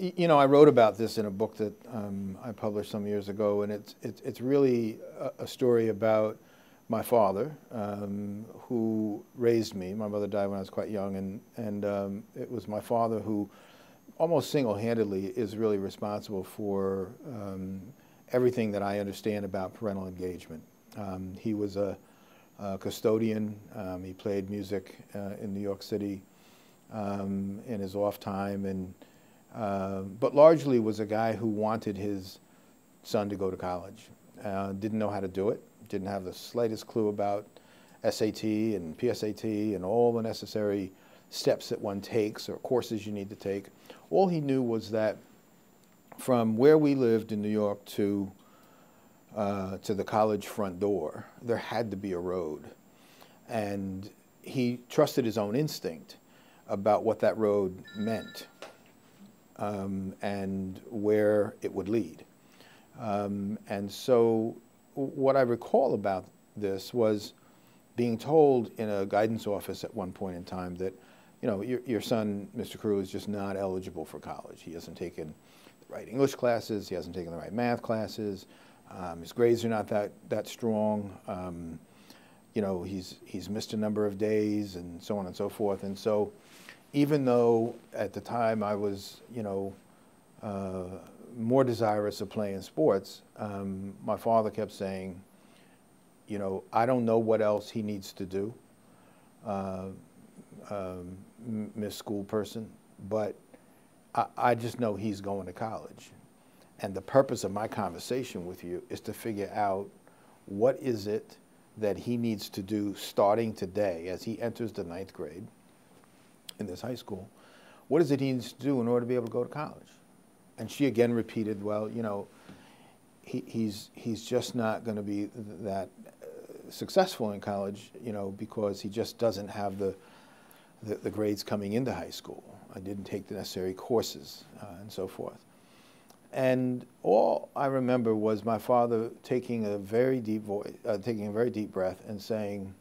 you know, I wrote about this in a book that um, I published some years ago, and it's it's, it's really a, a story about my father, um, who raised me. My mother died when I was quite young, and and um, it was my father who, almost single-handedly, is really responsible for um, everything that I understand about parental engagement. Um, he was a, a custodian. Um, he played music uh, in New York City in his off time, and uh, but largely was a guy who wanted his son to go to college. Uh, didn't know how to do it didn't have the slightest clue about SAT and PSAT and all the necessary steps that one takes or courses you need to take. All he knew was that from where we lived in New York to uh, to the college front door, there had to be a road, and he trusted his own instinct about what that road meant um, and where it would lead. Um, and so what I recall about this was being told in a guidance office at one point in time that, you know, your, your son, Mr. Crew, is just not eligible for college. He hasn't taken the right English classes. He hasn't taken the right math classes. Um, his grades are not that, that strong. Um, you know, he's, he's missed a number of days and so on and so forth. And so even though at the time I was, you know, uh, more desirous of playing sports, um, my father kept saying, you know, I don't know what else he needs to do, uh, um, Miss School Person, but I, I just know he's going to college. And the purpose of my conversation with you is to figure out what is it that he needs to do starting today as he enters the ninth grade in this high school. what does it need to do in order to be able to go to college? and she again repeated, well, you know, he, he's, he's just not going to be that uh, successful in college, you know, because he just doesn't have the, the, the, grades coming into high school. I didn't take the necessary courses uh, and so forth. And all I remember was my father taking a very deep voice, uh, taking a very deep breath and saying,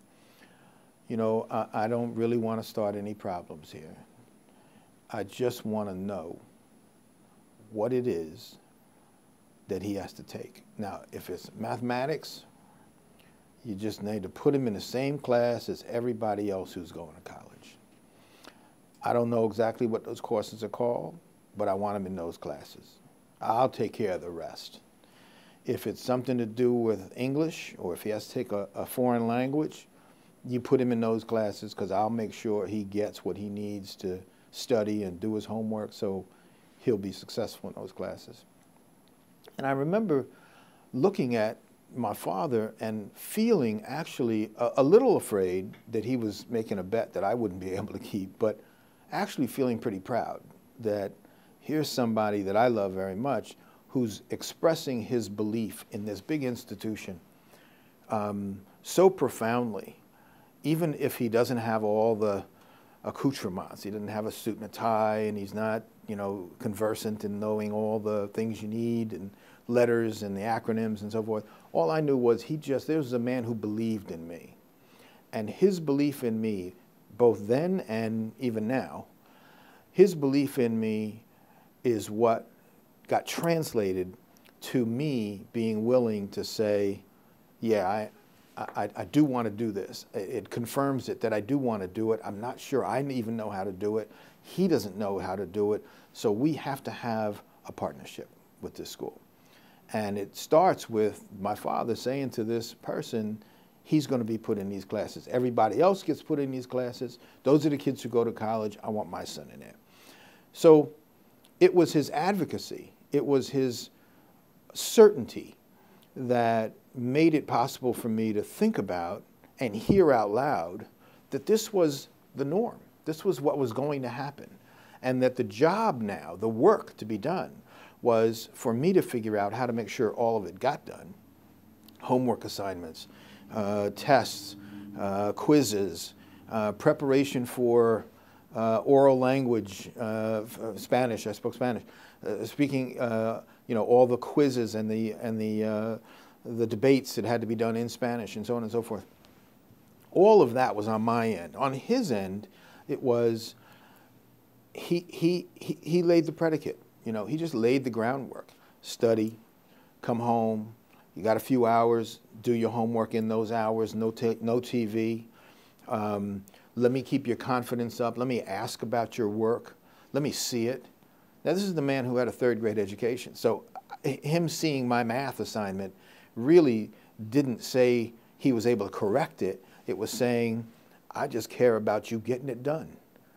you know, I, I don't really want to start any problems here. I just want to know what it is that he has to take. Now, if it's mathematics, you just need to put him in the same class as everybody else who's going to college. I don't know exactly what those courses are called, but I want him in those classes. I'll take care of the rest. If it's something to do with English or if he has to take a, a foreign language, you put him in those classes because I'll make sure he gets what he needs to study and do his homework. So he'll be successful in those classes. And I remember looking at my father and feeling actually a, a, little afraid that he was making a bet that I wouldn't be able to keep, but actually feeling pretty proud that here's somebody that I love very much who's expressing his belief in this big institution um, so profoundly, even if he doesn't have all the accoutrements. He doesn't have a suit and a tie, and he's not you know, conversant in knowing all the things you need and letters and the acronyms and so forth. All I knew was he just, there was a man who believed in me. And his belief in me, both then and even now, his belief in me is what got translated to me being willing to say, yeah, I, I, I, do want to do this. It confirms it that I do want to do it. I'm not sure I even know how to do it. He doesn't know how to do it. So we have to have a partnership with this school. And it starts with my father saying to this person, he's going to be put in these classes. Everybody else gets put in these classes. Those are the kids who go to college. I want my son in there. So it was his advocacy, it was his certainty that made it possible for me to think about and hear out loud that this was the norm. This was what was going to happen and that the job now, the work to be done, was for me to figure out how to make sure all of it got done. Homework assignments, uh, tests, uh, quizzes, uh, preparation for uh, oral language, uh, uh, Spanish, I spoke Spanish, speaking, you know, all the quizzes and the, and the, the debates that had to be done in Spanish and so on and so forth. All of that was on my end. On his end, it was he, he, he, he laid the predicate. You know, he just laid the groundwork. Study, come home, you got a few hours, do your homework in those hours, no, no TV. Um, let me keep your confidence up. Let me ask about your work. Let me see it. Now, this is the man who had a third grade education. So, him seeing my math assignment really didn't say he was able to correct it. It was saying, I just care about you getting it done.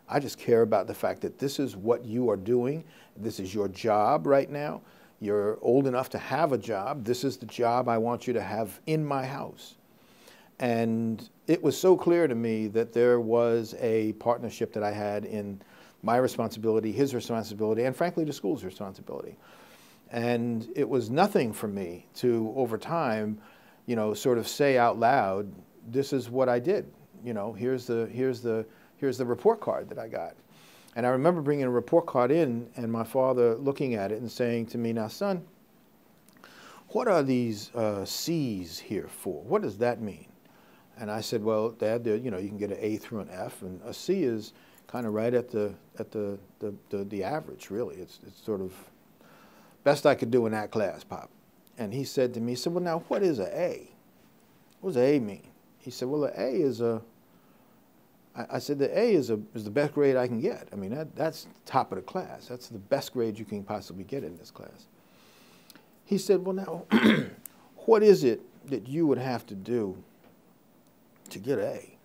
I just care about the fact that this is what you are doing. This is your job right now. You're old enough to have a job. This is the job I want you to have in my house. And it was so clear to me that there was a partnership that I had in my responsibility, his responsibility, and frankly, the school's responsibility. And it was nothing for me to, over time, you know, sort of say out loud, this is what I did. You know, here's the, here's the, here's the report card that I got. And I remember bringing a report card in and my father looking at it and saying to me, now, son, what are these uh, C's here for? What does that mean? And I said, well, Dad, you know, you can get an A through an F, and a C is kind of right at the at the the, the, the average, really. It's it's sort of best I could do in that class, Pop. And he said to me, he said, well, now what is an A? What does A mean? He said, well, an A is a. I, I said the A is a is the best grade I can get. I mean, that that's top of the class. That's the best grade you can possibly get in this class. He said, well, now, what is it that you would have to do to get an A?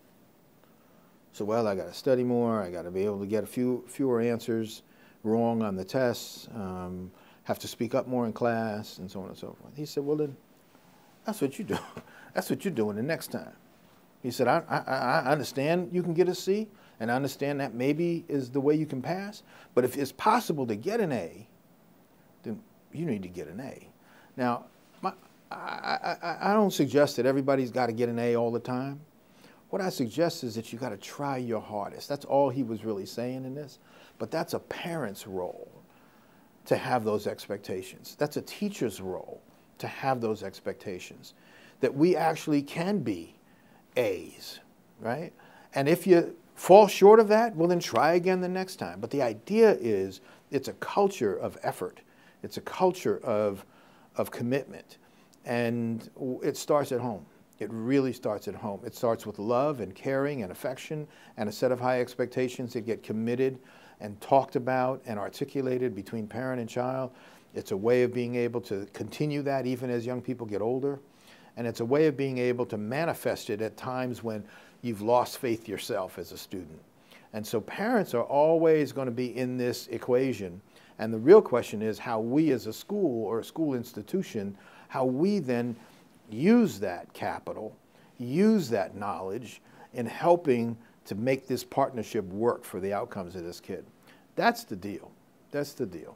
So, well, I got to study more. I got to be able to get a few fewer answers wrong on the tests. Um, have to speak up more in class, and so on and so forth. He said, well, then, that's what you do. that's what you're doing the next time. He said, I, I, I understand you can get a C, and I understand that maybe is the way you can pass, but if it's possible to get an A, then you need to get an A. Now, my, I, I, I don't suggest that everybody's got to get an A all the time. What I suggest is that you got to try your hardest. That's all he was really saying in this. But that's a parent's role to have those expectations. That's a teacher's role to have those expectations. That we actually can be A's, right? And if you fall short of that, well, then try again the next time. But the idea is it's a culture of effort, it's a culture of, of commitment. And it starts at home. It really starts at home. It starts with love and caring and affection and a set of high expectations that get committed and talked about and articulated between parent and child. It's a way of being able to continue that even as young people get older. And it's a way of being able to manifest it at times when you've lost faith yourself as a student. And so parents are always going to be in this equation. And the real question is how we as a school or a school institution, how we then use that capital, use that knowledge in helping to make this partnership work for the outcomes of this kid. That's the deal. That's the deal.